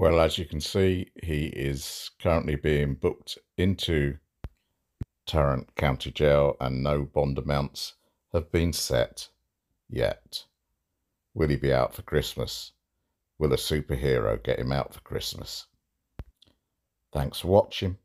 Well, as you can see, he is currently being booked into Tarrant County Jail and no bond amounts have been set yet. Will he be out for Christmas? Will a superhero get him out for Christmas? Thanks for watching.